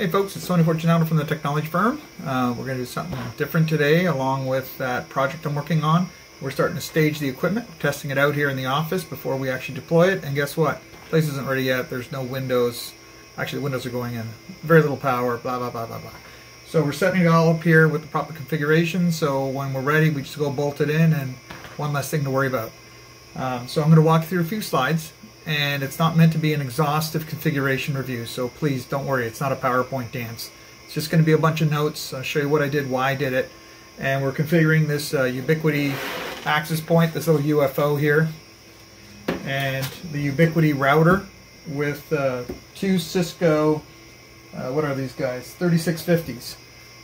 Hey folks, it's Tony Fortunato from the Technology Firm. Uh, we're going to do something different today along with that project I'm working on. We're starting to stage the equipment, testing it out here in the office before we actually deploy it. And guess what? Place isn't ready yet. There's no windows. Actually, the windows are going in. Very little power, blah, blah, blah, blah, blah. So we're setting it all up here with the proper configuration. So when we're ready, we just go bolt it in and one less thing to worry about. Um, so I'm going to walk through a few slides and it's not meant to be an exhaustive configuration review, so please don't worry, it's not a PowerPoint dance. It's just going to be a bunch of notes, I'll show you what I did, why I did it, and we're configuring this uh, Ubiquiti access point, this little UFO here, and the Ubiquiti router with uh, two Cisco, uh, what are these guys, 3650s.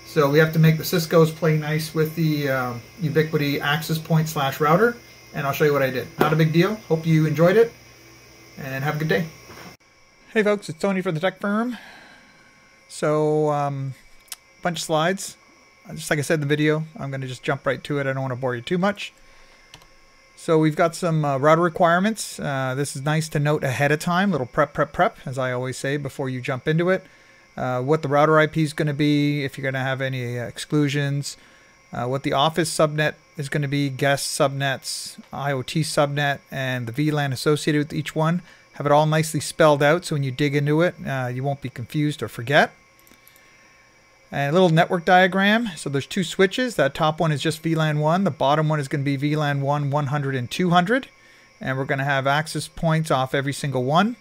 So we have to make the Cisco's play nice with the um, Ubiquiti access point slash router, and I'll show you what I did. Not a big deal, hope you enjoyed it and have a good day. Hey folks, it's Tony from the Tech Firm. So, um, bunch of slides. Just like I said in the video, I'm going to just jump right to it. I don't want to bore you too much. So we've got some uh, router requirements. Uh, this is nice to note ahead of time, little prep, prep, prep, as I always say before you jump into it. Uh, what the router IP is going to be, if you're going to have any uh, exclusions, uh, what the office subnet is going to be, guest subnets, IoT subnet, and the VLAN associated with each one. Have it all nicely spelled out so when you dig into it, uh, you won't be confused or forget. And a little network diagram. So there's two switches. That top one is just VLAN 1. The bottom one is going to be VLAN 1, 100, and 200. And we're going to have access points off every single one.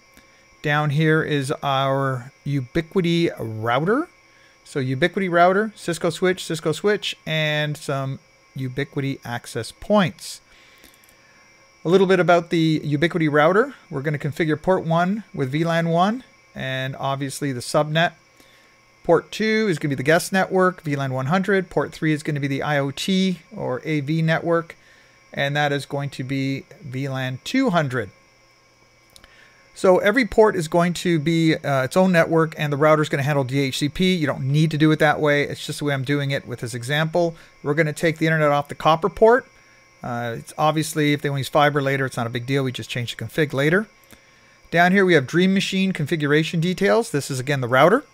Down here is our Ubiquiti router. So Ubiquiti router, Cisco switch, Cisco switch, and some Ubiquiti access points. A little bit about the Ubiquiti router. We're going to configure port 1 with VLAN 1 and obviously the subnet. Port 2 is going to be the guest network, VLAN 100. Port 3 is going to be the IoT or AV network, and that is going to be VLAN 200. So every port is going to be uh, its own network and the router is going to handle DHCP. You don't need to do it that way. It's just the way I'm doing it with this example. We're going to take the internet off the copper port. Uh, it's obviously, if they want to use fiber later, it's not a big deal. We just change the config later. Down here we have Dream Machine configuration details. This is again the router.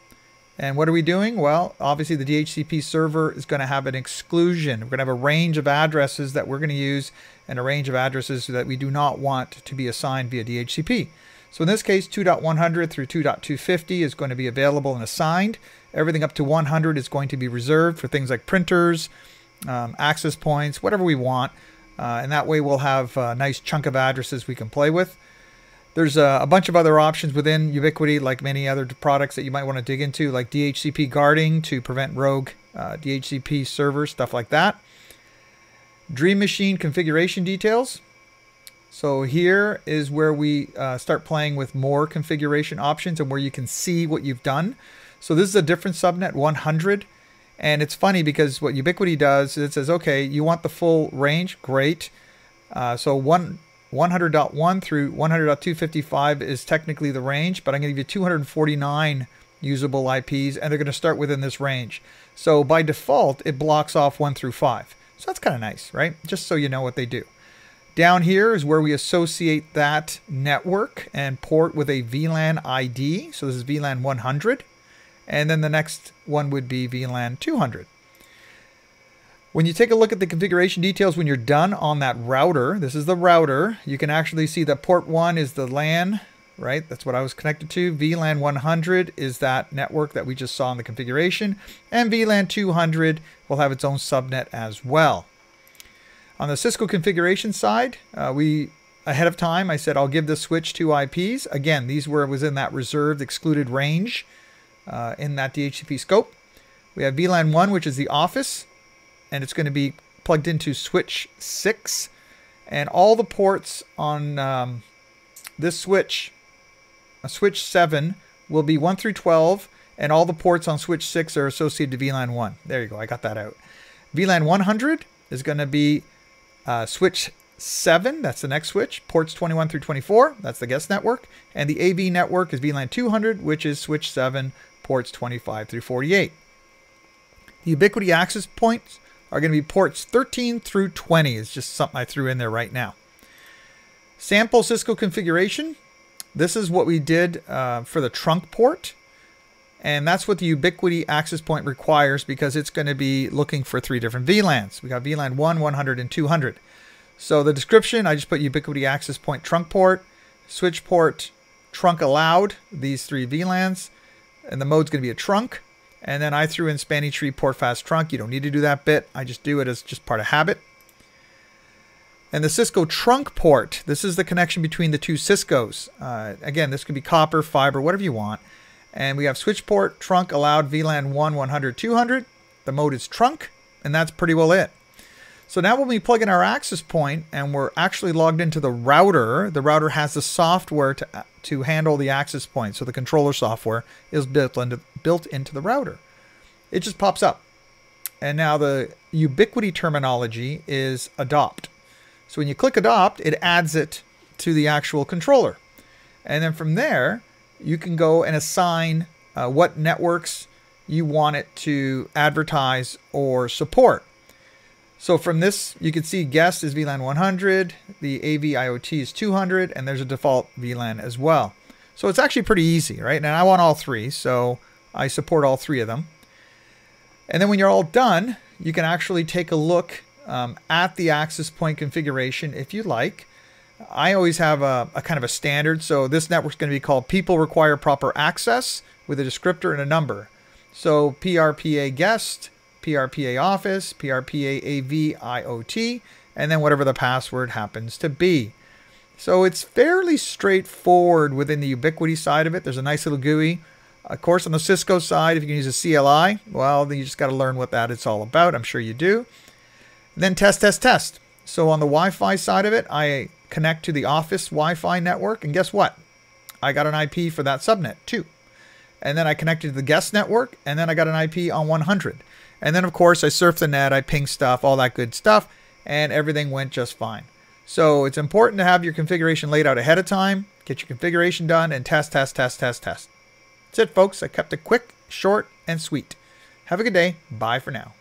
And what are we doing? Well, obviously the DHCP server is going to have an exclusion. We're going to have a range of addresses that we're going to use and a range of addresses that we do not want to be assigned via DHCP. So in this case, 2.100 through 2.250 is going to be available and assigned. Everything up to 100 is going to be reserved for things like printers, um, access points, whatever we want. Uh, and that way we'll have a nice chunk of addresses we can play with. There's a, a, bunch of other options within Ubiquiti, like many other products that you might want to dig into, like DHCP guarding to prevent rogue uh, DHCP servers, stuff like that. Dream Machine configuration details. So here is where we uh, start playing with more configuration options and where you can see what you've done. So this is a different subnet 100. And it's funny because what Ubiquiti does, it says, okay, you want the full range, great. Uh, so one 100.1 through 100.255 is technically the range, but I'm going to give you 249 usable IPs, and they're going to start within this range. So by default, it blocks off 1 through 5. So that's kind of nice, right? Just so you know what they do. Down here is where we associate that network and port with a VLAN ID. So this is VLAN 100. And then the next one would be VLAN 200. When you take a look at the configuration details when you're done on that router, this is the router, you can actually see that port 1 is the LAN, right? That's what I was connected to. VLAN 100 is that network that we just saw in the configuration. And VLAN 200 will have its own subnet as well. On the Cisco configuration side, uh, we ahead of time I said I'll give the switch two IPs. Again, these were within that reserved excluded range uh, in that DHCP scope. We have VLAN 1, which is the office, and it's going to be plugged into switch 6. And all the ports on um, this switch, uh, switch 7, will be 1 through 12, and all the ports on switch 6 are associated to VLAN 1. There you go, I got that out. VLAN 100 is going to be uh, switch 7, that's the next switch. Ports 21 through 24, that's the guest network. And the AV network is VLAN 200, which is switch 7, ports 25 through 48. The Ubiquiti access points are going to be ports 13 through 20, is just something I threw in there right now. Sample Cisco configuration. This is what we did uh, for the trunk port. And that's what the Ubiquiti access point requires because it's going to be looking for three different VLANs. We got VLAN 1, 100, and 200. So the description, I just put Ubiquiti access point trunk port, switch port, trunk allowed, these three VLANs. And the mode's going to be a trunk. And then I threw in spanning tree port fast trunk. You don't need to do that bit. I just do it as just part of habit. And the Cisco trunk port, this is the connection between the two Ciscos. Uh, again, this could be copper, fiber, whatever you want. And we have switch port, trunk allowed VLAN 1, 100, 200. The mode is trunk, and that's pretty well it. So now when we plug in our access point and we're actually logged into the router, the router has the software to, to handle the access point. So the controller software is built into, built into the router. It just pops up. And now the Ubiquiti terminology is adopt. So when you click adopt, it adds it to the actual controller. And then from there, you can go and assign uh, what networks you want it to advertise or support. So from this, you can see guest is VLAN 100, the AV IoT is 200, and there's a default VLAN as well. So it's actually pretty easy, right? And I want all three, so I support all three of them. And then when you're all done, you can actually take a look um, at the access point configuration if you like. I always have a, a kind of a standard. So this network is going to be called people require proper access with a descriptor and a number. So PRPA guest, PRPA office, PRPA AV IoT, and then whatever the password happens to be. So it's fairly straightforward within the Ubiquiti side of it. There's a nice little GUI. Of course, on the Cisco side, if you can use a CLI, well, then you just got to learn what that is all about. I'm sure you do. Then test, test, test. So on the Wi-Fi side of it, I connect to the office Wi-Fi network, and guess what? I got an IP for that subnet too. And then I connected to the guest network, and then I got an IP on 100. And then of course I surf the net, I ping stuff, all that good stuff, and everything went just fine. So it's important to have your configuration laid out ahead of time, get your configuration done, and test, test, test, test, test. That's it, folks. I kept it quick, short, and sweet. Have a good day. Bye for now.